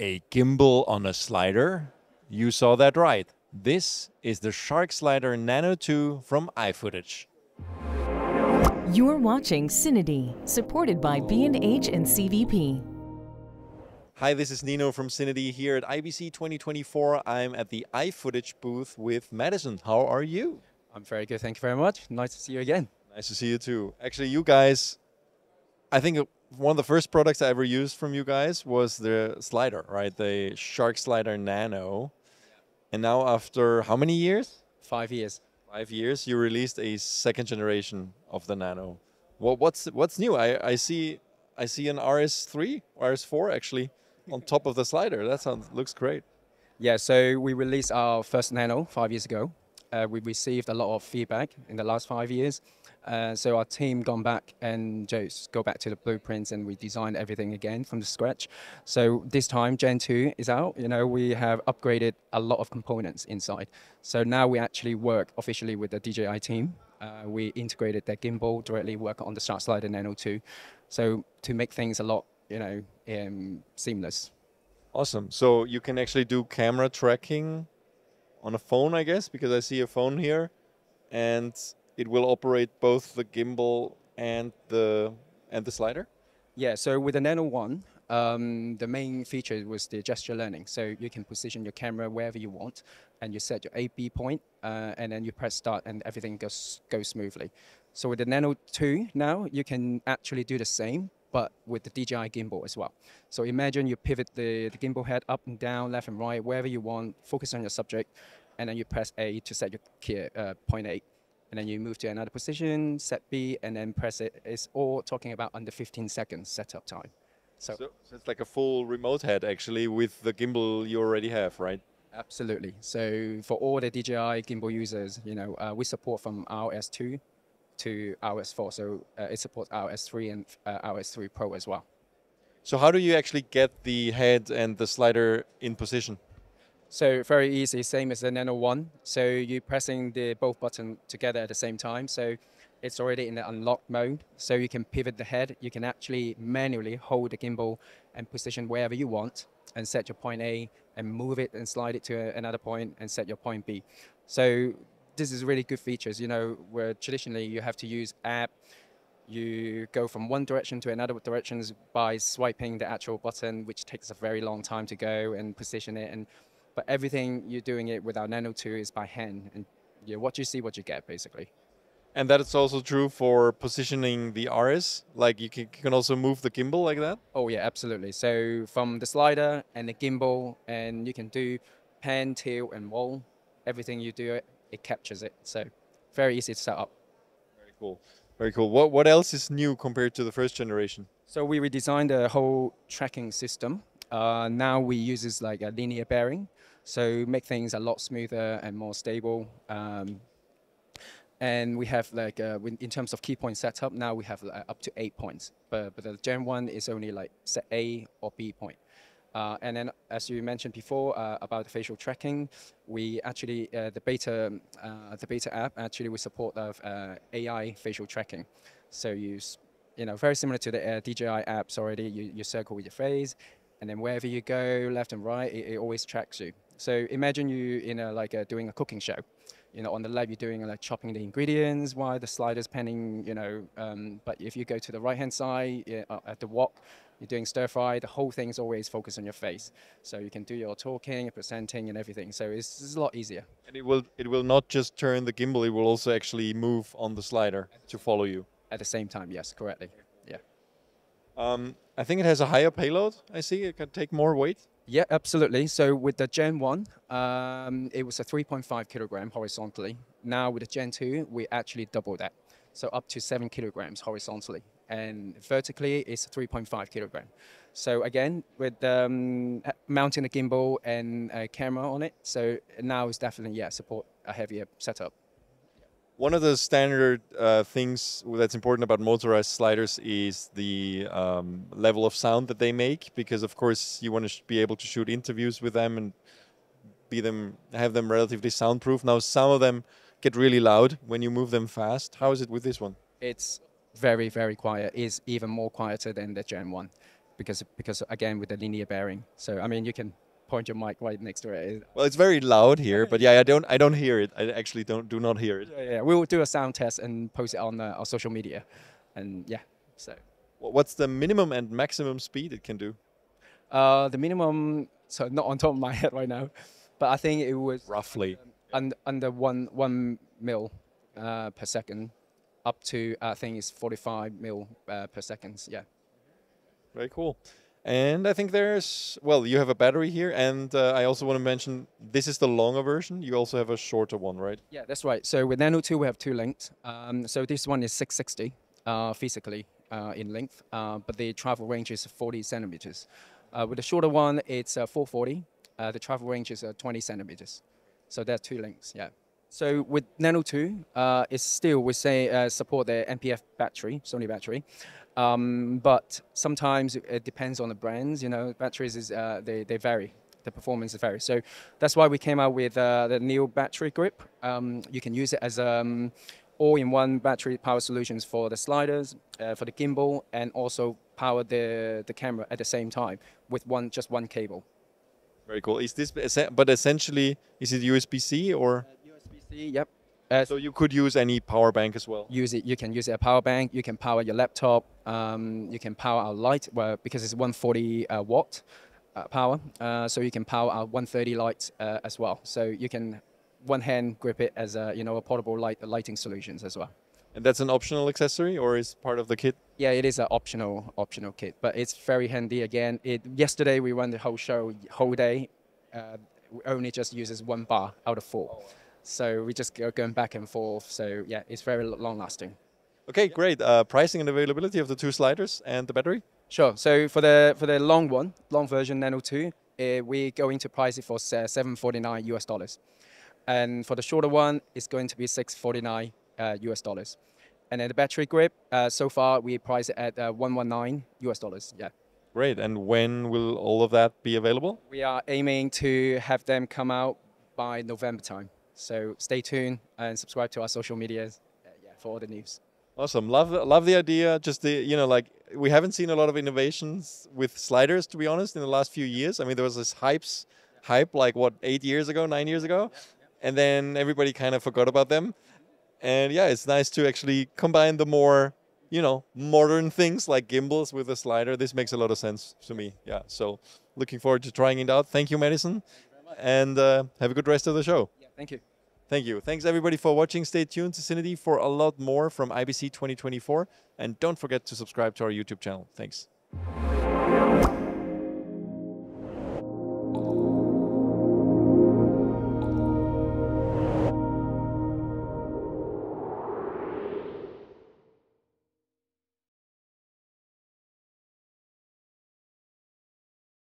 A gimbal on a slider? You saw that right. This is the Shark Slider Nano 2 from iFootage. You're watching CineD, supported by B&H and CVP. Hi, this is Nino from CineD here at IBC 2024. I'm at the iFootage booth with Madison. How are you? I'm very good, thank you very much. Nice to see you again. Nice to see you too. Actually, you guys, I think one of the first products I ever used from you guys was the slider, right? The Shark Slider Nano. And now, after how many years? Five years. Five years, you released a second generation of the Nano. Well, what's what's new? I, I see I see an RS3 RS4 actually on top of the slider. That sounds looks great. Yeah, so we released our first Nano five years ago. Uh, we received a lot of feedback in the last five years. Uh, so our team gone back and just go back to the blueprints and we designed everything again from the scratch. So this time Gen 2 is out. You know, we have upgraded a lot of components inside. So now we actually work officially with the DJI team. Uh, we integrated their gimbal directly work on the Shark Slider Nano 2. So to make things a lot, you know, um, seamless. Awesome. So you can actually do camera tracking on a phone, I guess, because I see a phone here, and it will operate both the gimbal and the and the slider. Yeah. So with the Nano One, um, the main feature was the gesture learning. So you can position your camera wherever you want, and you set your A B point, uh, and then you press start, and everything goes goes smoothly. So with the Nano 2 now, you can actually do the same, but with the DJI gimbal as well. So imagine you pivot the, the gimbal head up and down, left and right, wherever you want, focus on your subject, and then you press A to set your key, uh, point A. And then you move to another position, set B, and then press it. It's all talking about under 15 seconds setup time. So, so, so it's like a full remote head actually with the gimbal you already have, right? Absolutely. So for all the DJI gimbal users, you know, uh, we support from RS2 to RS4. So uh, it supports RS3 and uh, RS3 Pro as well. So how do you actually get the head and the slider in position? So very easy, same as the Nano One. So you're pressing the both button together at the same time. So it's already in the unlock mode. So you can pivot the head. You can actually manually hold the gimbal and position wherever you want and set your point A and move it and slide it to another point and set your point B. So this is really good features. You know, where traditionally you have to use app, you go from one direction to another directions by swiping the actual button, which takes a very long time to go and position it. And but everything you're doing it with our Nano 2 is by hand, and yeah, what you see, what you get, basically. And that is also true for positioning the RS. Like you can, you can also move the gimbal like that. Oh yeah, absolutely. So from the slider and the gimbal, and you can do pan, tilt, and roll. Everything you do it it captures it. So very easy to set up. Very cool. Very cool. What, what else is new compared to the first generation? So we redesigned the whole tracking system. Uh, now we use like a linear bearing, so make things a lot smoother and more stable. Um, and we have like uh, in terms of key point setup, now we have uh, up to eight points. But, but the Gen 1 is only like set A or B point. Uh, and then, as you mentioned before uh, about the facial tracking, we actually uh, the beta uh, the beta app actually we support of uh, AI facial tracking. So you you know very similar to the uh, DJI apps already. You, you circle with your face, and then wherever you go, left and right, it, it always tracks you. So imagine you in a like a, doing a cooking show. You know, on the left you're doing like chopping the ingredients while the slider's panning. You know, um, but if you go to the right hand side yeah, at the wok you're doing stir fry, the whole thing is always focused on your face. So you can do your talking, presenting, and everything. So it's, it's, a lot easier. And it will it will not just turn the gimbal; it will also actually move on the slider to follow you. At the same time, yes, correctly. Yeah. Um, I think it has a higher payload. I see it can take more weight. Yeah, absolutely. So with the Gen 1, um, it was a 3.5 kilogram horizontally. Now with the Gen 2, we actually double that. So up to 7 kilograms horizontally and vertically it's 3.5 kilogram. So again, with um, mounting a gimbal and a camera on it, so now it's definitely yeah support a heavier setup. One of the standard uh, things that's important about motorized sliders is the um, level of sound that they make, because of course you want to be able to shoot interviews with them and be them have them relatively soundproof. Now some of them get really loud when you move them fast. How is it with this one? It's very, very quiet, is even more quieter than the Gen 1. because because again with the linear bearing. So I mean you can point your mic right next to it. Well, it's very loud here, but yeah, I don't I don't hear it. I actually don't do not hear it. Yeah, yeah. We'll do a sound test and post it on uh, our social media, and yeah. So What's the minimum and maximum speed it can do? uh, the minimum, so not on top of my head right now, but I think it was Roughly. un, under one one mil uh, per second, up to I think it's 45 mil uh, per second. Yeah. Very cool. And I think there's well, you have a battery here, and uh, I also want to mention this is the longer version. You also have a shorter one, right? Yeah, that's right. So with Nano 2, we have two lengths. Um, so this one is 660 uh, physically uh, in length, uh, but the travel range is 40 centimeters. Uh, with the shorter one, it's uh, 440. Uh, the travel range is uh, 20 centimeters. So there are two lengths, yeah. So with Nano 2, uh, it's still, we say, uh, support the NPF battery, Sony battery. Um, but sometimes it depends on the brands, you know, batteries is, uh, they, they vary. The performance varies. So that's why we came out with uh, the Neo battery grip. Um, you can use it as um, all-in-one battery power solutions for the sliders, uh, for the gimbal, and also power the, the camera at the same time with one just one cable. Very cool. Is this but essentially is it USB-C or Yep. Uh, so you could use any power bank as well? use it. You can use it a power bank. You can power your laptop. Um, you can power our light, well, because it's 140 uh, watt uh, power. Uh, so you can power our 130 light uh, as well. So you can one hand grip it as a you know a portable light lighting solutions as well. And that's an optional accessory or is part of the kit? Yeah, it is an optional optional kit, but it's very handy. Again, it yesterday we run the whole show whole day. Uh, we only just uses one bar out of four. So we just go going back and forth. So yeah, it's very long lasting. Okay, great. Uh, pricing and availability of the two sliders and the battery? Sure. So for the for the long one, long version Nano 2, uh, we're going to price it for uh, 749 US dollars, and for the shorter one, it's going to be 649 uh, US dollars. And then the battery grip, uh, so far we price it at uh, 119 US dollars. Yeah. Great. And when will all of that be available? We are aiming to have them come out by November time. So stay tuned and subscribe to our social medias uh, yeah, for all the news. Awesome. Love love the idea. Just the you know like we haven't seen a lot of innovations with sliders to be honest in the last few years. I mean there was this hypes hype like what 8 years ago, 9 years ago. And then everybody kind of forgot about them. And yeah, it's nice to actually combine the more, you know, modern things like gimbals with a slider. This makes a lot of sense to me. Yeah. So looking forward to trying it out. Thank you, Madison. And uh, have a good rest of the show. Yeah, thank you. Thank you. Thanks everybody for watching. Stay tuned to CineD for a lot more from IBC 2024. And don't forget to subscribe to our YouTube channel. Thanks.